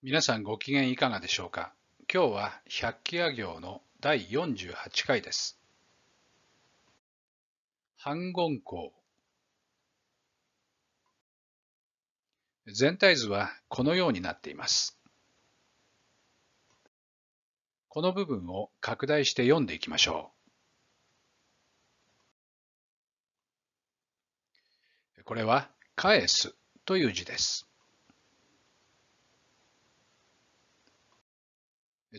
皆さんご機嫌いかがでしょうか？今日は百鬼夜行の第48回です。反言項全体図はこのようになっています。この部分を拡大して読んでいきましょう。これは返すという字です。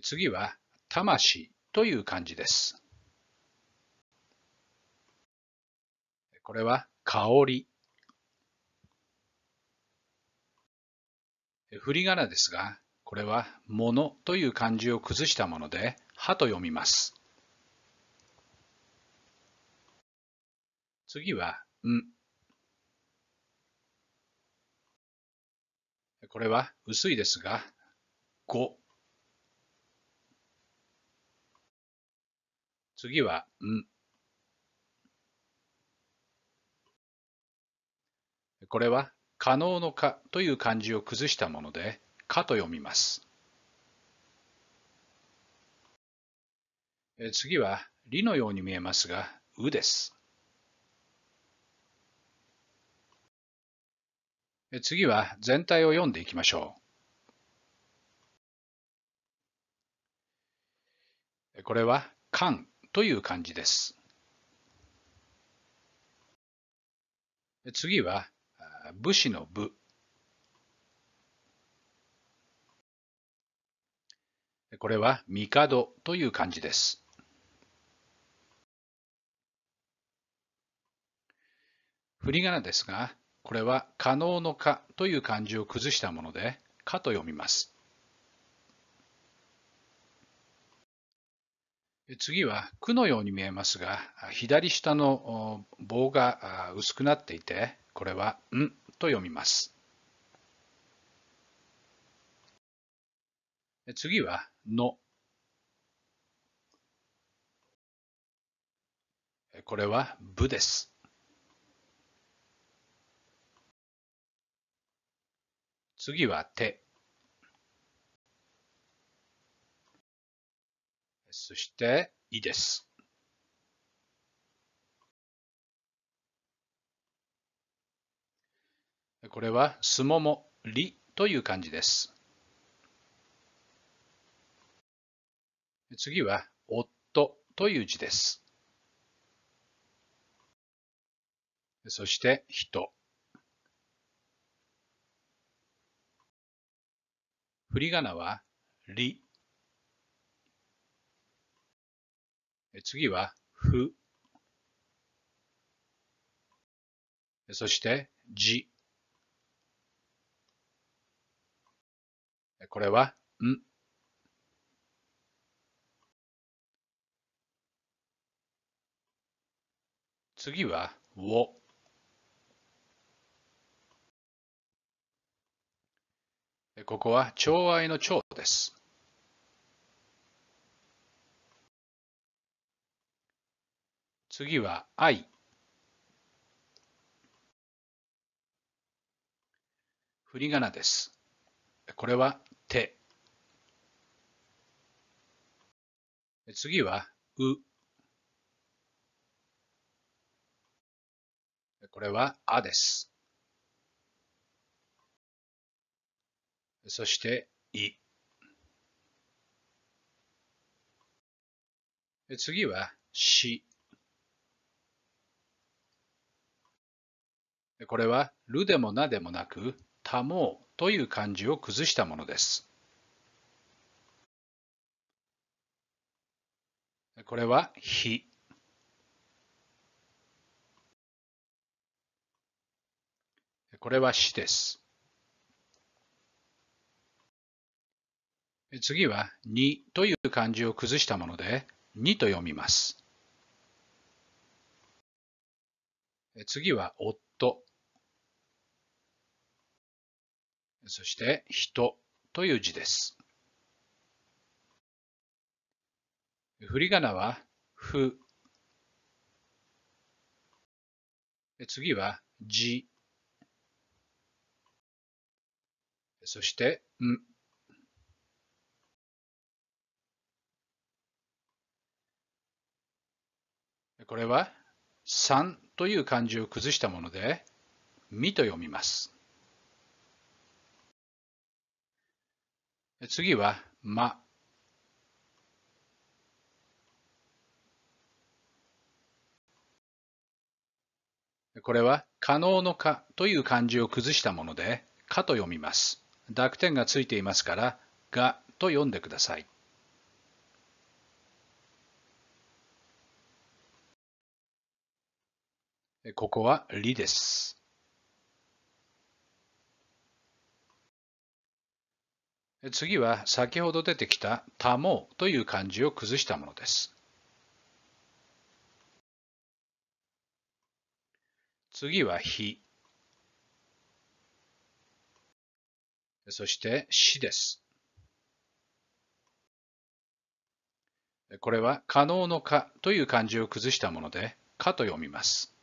次は、魂という漢字です。これは、香り。振り仮名ですが、これは、ものという漢字を崩したもので、はと読みます。次は、ん。これは薄いですが、ご次は、ん。これは、可能のかという漢字を崩したもので、かと読みます。次は、りのように見えますが、うです。次は全体を読んでいきましょう。これは、漢という漢字です。次は武士の武。これは帝という漢字です。振り仮名ですが、これは可能のかという漢字を崩したもので、かと読みます。次は、句のように見えますが、左下の棒が薄くなっていて、これは、んと読みます。次は、の。これは、ぶです。次は、て。そして、いです。これは、すもも、りという漢字です。次は、夫という字です。そして、人。振り仮名は、り次は、ふ。そして、じ。これは、ん。次は、を。ここは、寵愛の寵です。次は愛。振り仮名です。これは手。次はう。これはあです。そしてい。次はし。これは、るでもなでもなく、たもうという漢字を崩したものです。これは、ひ。これはしです。次は、にという漢字を崩したもので、にと読みます。次は、夫。そして人という字です。振り仮名はふ。次はじ。そしてん。これは3という漢字を崩したもので、みと読みます。次は、ま。これは、可能のかという漢字を崩したもので、かと読みます。濁点がついていますから、がと読んでください。ここはりです。次は先ほど出てきたたもうという漢字を崩したものです。次はひ。そしてしです。これは可能のかという漢字を崩したもので、かと読みます。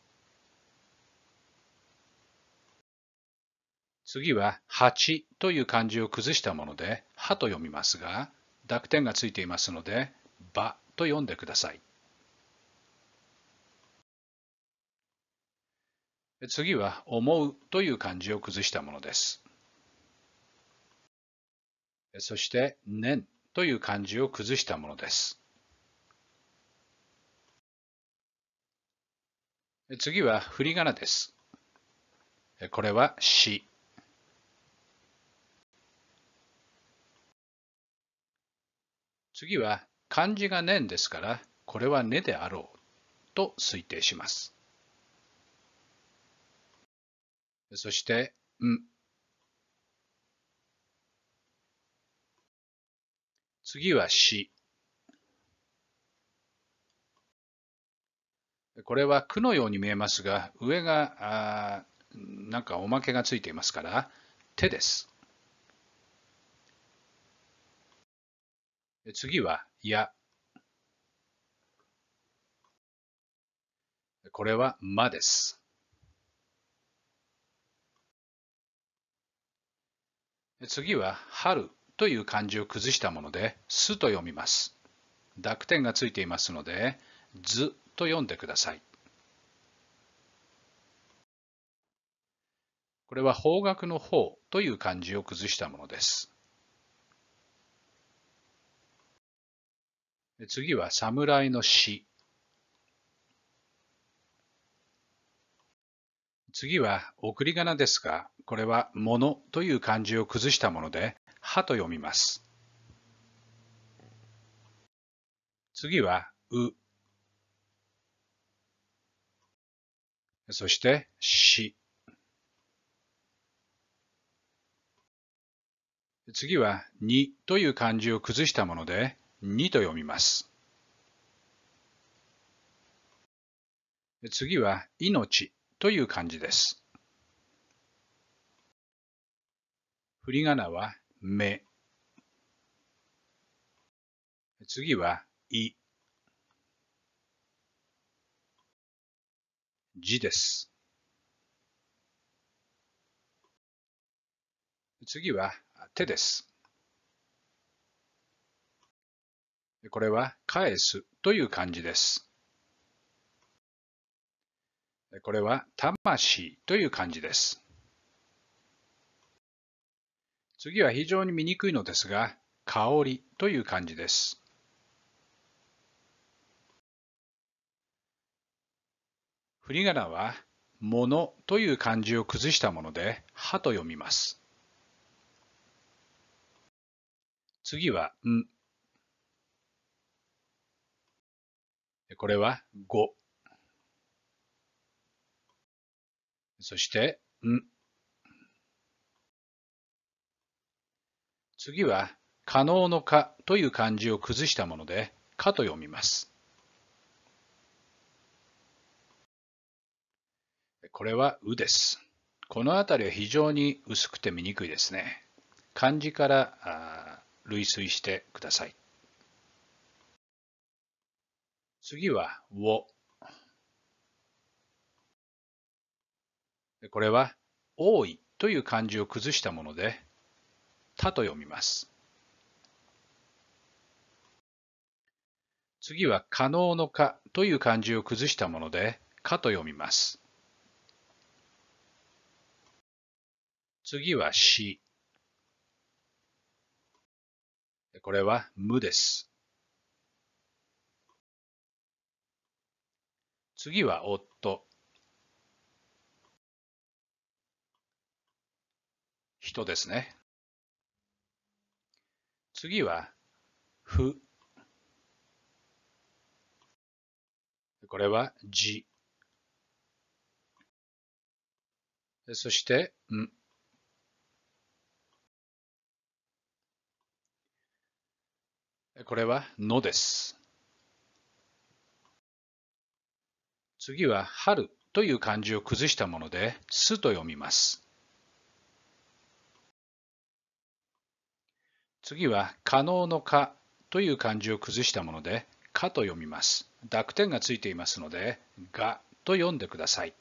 次は8という漢字を崩したもので、はと読みますが、濁点がついていますので、ばと読んでください。次は思うという漢字を崩したものです。そして、年という漢字を崩したものです。次は振り仮名です。これはし。次は漢字が年ですから、これは根であろうと推定します。そして、ん。次はし。これは句のように見えますが、上があなんかおまけがついていますから、手です。次は、や。これは、まです。次は、春という漢字を崩したもので、すと読みます。濁点がついていますので、ずと読んでください。これは方角の方という漢字を崩したものです。次は侍の死。次は送り仮名ですが、これは物という漢字を崩したもので、はと読みます。次はう。そしてし。次はにという漢字を崩したもので、2と読みます。次は命という漢字です。振り仮名は目。次は、い。字です。次は、手です。これは返すという漢字です。これは魂という漢字です。次は非常に見にくいのですが、香りという漢字です。振り仮名は、ものという漢字を崩したもので、はと読みます。次は、ん。これは？5。そして、ん。次は、可能のかという漢字を崩したもので、かと読みます。これはうです。このあたりは非常に薄くて見にくいですね。漢字から類推してください。次は、を。これは、多いという漢字を崩したもので、たと読みます。次は可能のかという漢字を崩したもので、かと読みます。次はし。これは無です。次は夫。人ですね。次は、ふ。これは、じ。そして、ん。これは、のです。次は、春という漢字を崩したもので、すと読みます。次は可能のかという漢字を崩したもので、かと読みます。濁点がついていますので、がと読んでください。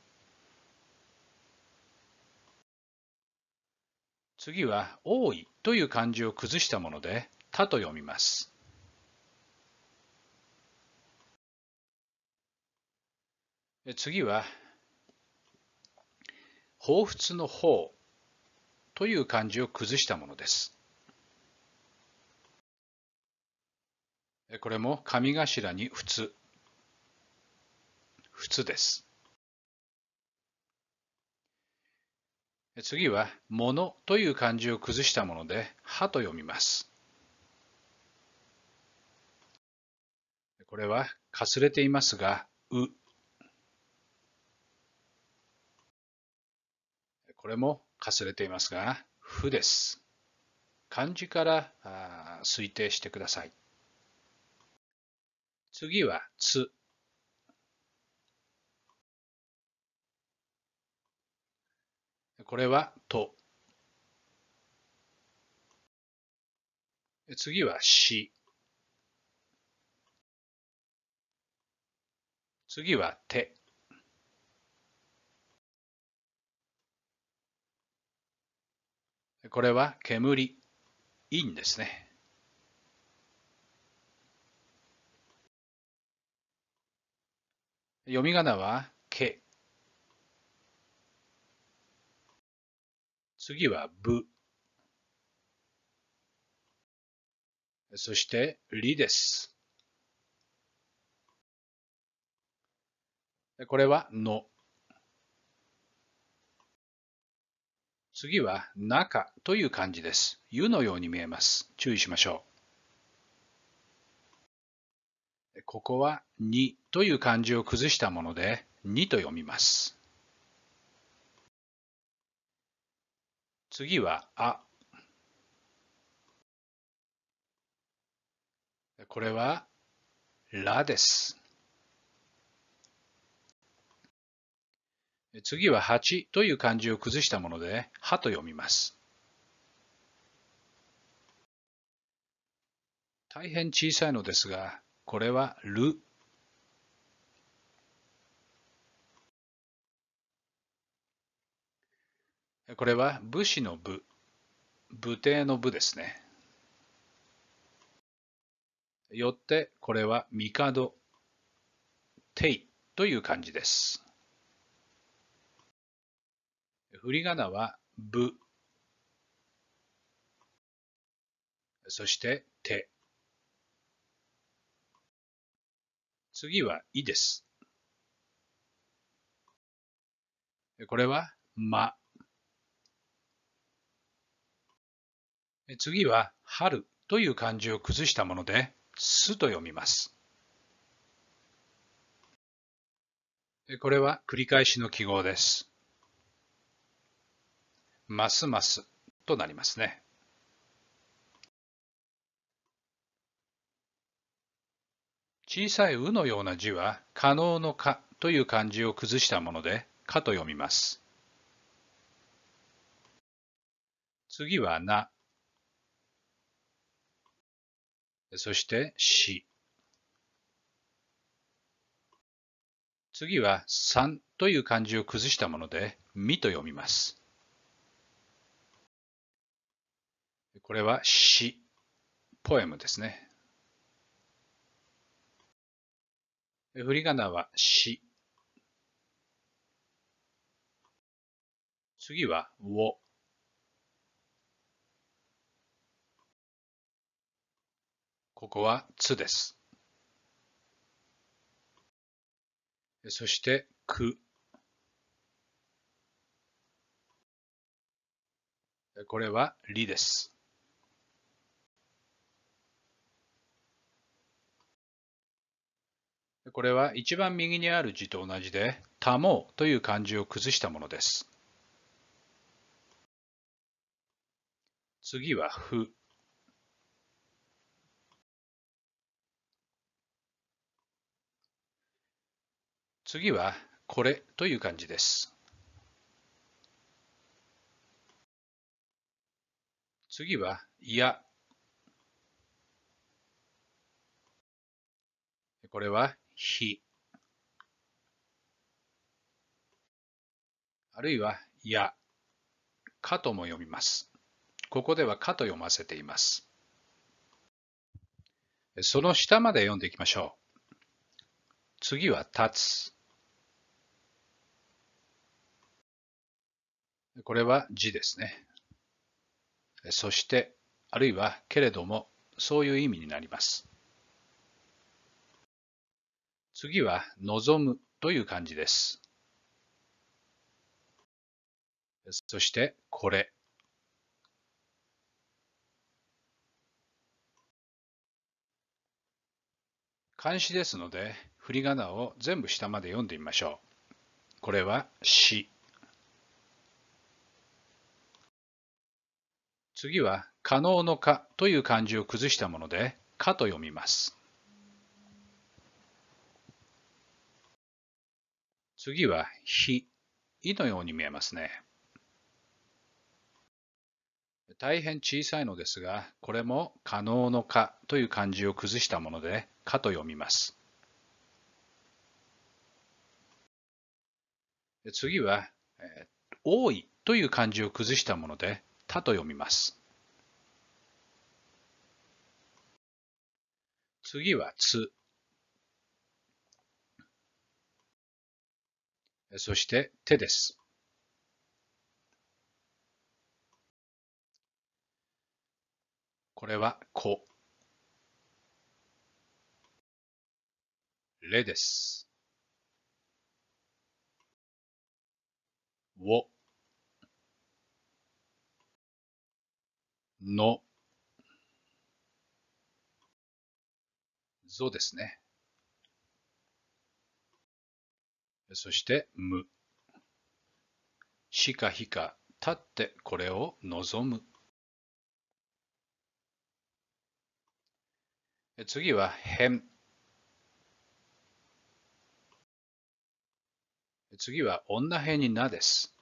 次は多いという漢字を崩したもので、たと読みます。次は、彷彿の方という漢字を崩したものです。これも上頭に普通。普通です。次は、ものという漢字を崩したもので、はと読みます。これは、かすれていますが、う。これもかすれていますが、ふです。漢字から推定してください。次はつ。これはと。次はし。次はて。これは煙、陰ですね。読み仮名はけ。次はぶ。そしてりです。これはの。次は中という漢字です。湯のように見えます。注意しましょう。ここはにという漢字を崩したもので、にと読みます。次はあ。これはらです。次は8という漢字を崩したもので、はと読みます。大変小さいのですが、これはる。これは武士の武、武帝の武ですね。よってこれは帝、帝という漢字です。振り仮名は武、そして手。次は、いです。これは、ま。次は、春という漢字を崩したもので、すと読みます。これは繰り返しの記号です。ますますとなりますね。小さいうのような字は、可能のかという漢字を崩したもので、かと読みます。次はな。そしてし。次は三という漢字を崩したもので、みと読みます。これは詩、ポエムですね。振り仮名はし。次はを。ここはつです。そしてく。これはりです。これは一番右にある字と同じで、たもうという漢字を崩したものです。次はふ。次はこれという漢字です。次は、いや。これは、ひ。あるいは、や、かとも読みます。ここではかと読ませています。その下まで読んでいきましょう。次は、立つ。これは字ですね。そして、あるいはけれども、そういう意味になります。次は、望むという漢字です。そして、これ。漢詩ですので、振り仮名を全部下まで読んでみましょう。これは、し。次は可能のかという漢字を崩したもので、かと読みます。次はひ、いのように見えますね。大変小さいのですが、これも可能のかという漢字を崩したもので、かと読みます。次は、多いという漢字を崩したもので、たと読みます。次はつ。そして手です。これはこ。れです。を。の、ぞですね。そして、む。しかひか、立ってこれを望む。次は、変。次は、女編になです。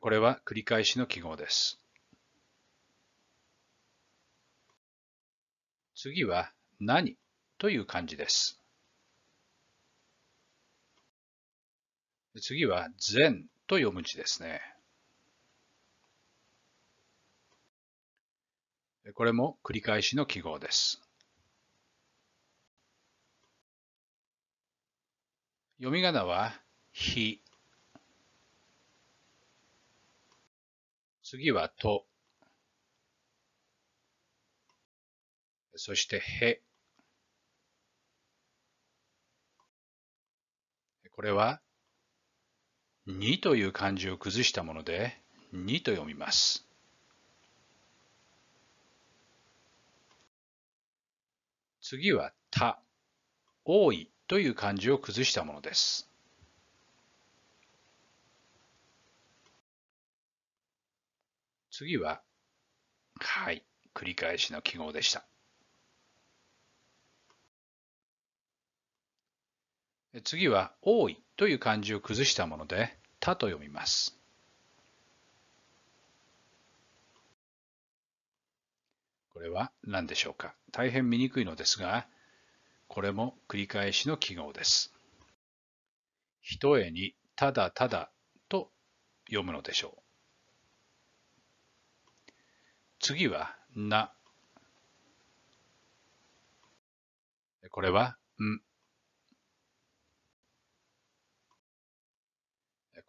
これは繰り返しの記号です。次は何？という漢字です。次は善と読む字ですね。これも繰り返しの記号です。読み仮名は、ひ、次はと。そしてへ。これはにという漢字を崩したものでにと読みます。次はた、多いという漢字を崩したものです。次は、はい、繰り返しの記号でした。次は、多いという漢字を崩したもので、たと読みます。これは何でしょうか？大変見にくいのですが、これも繰り返しの記号です。ひとえにただただと読むのでしょう。次は、な。これは、ん。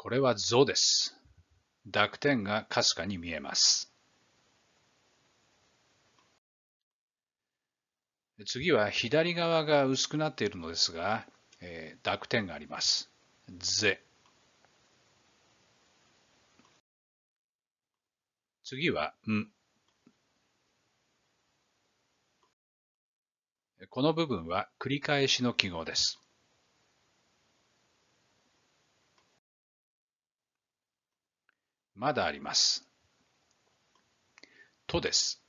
これはぞです。濁点がかすかに見えます。次は左側が薄くなっているのですが、えー、濁点があります。ぜ。次は、ん。この部分は繰り返しの記号です。まだあります。とです。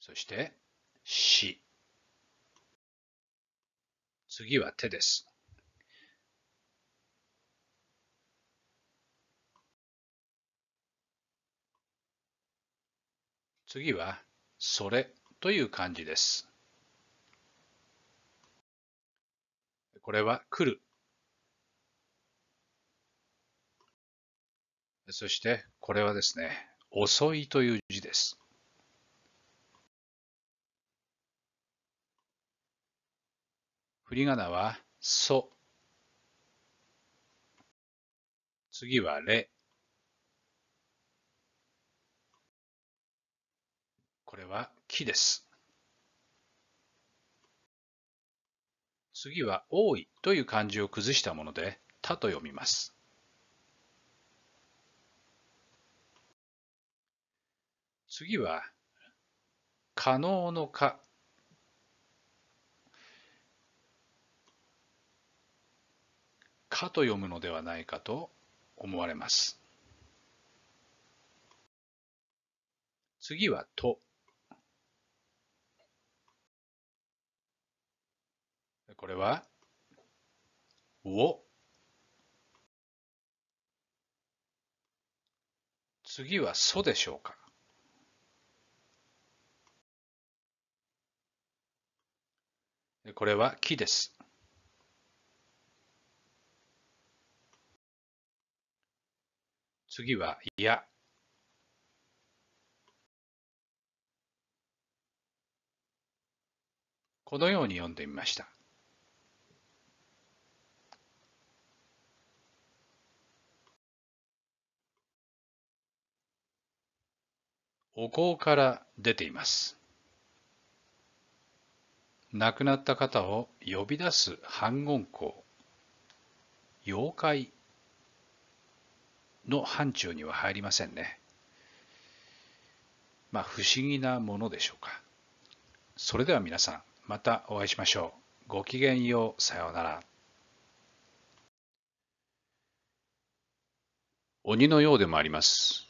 そして、し。次は手です。次は、それという漢字です。これは来る。そして、これはですね、遅いという字です。振り仮名は、そ。次は、れ。これは、きです。次は、多いという漢字を崩したもので、たと読みます。次は、可能の可かと読むのではないかと思われます。次はと。これは、を。次はそでしょうか。これは木です。次は、や。このように読んでみました。お香から出ています。亡くなった方を呼び出す反言香、妖怪の範疇には入りませんね。まあ不思議なものでしょうか。それでは皆さん、またお会いしましょう。ごきげんよう。さようなら。鬼のようでもあります。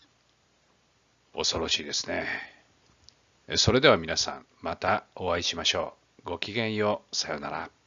恐ろしいですね。それでは皆さん、またお会いしましょう。ごきげんよう。さようなら。